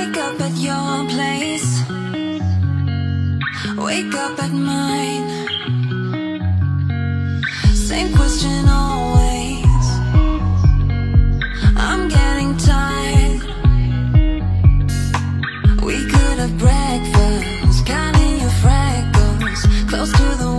Wake up at your place. Wake up at mine. Same question always. I'm getting tired. We could have breakfast Counting your freckles Close to the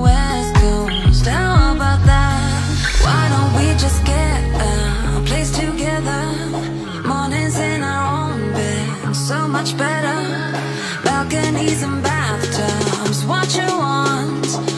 balconies and bathtubs. What you want?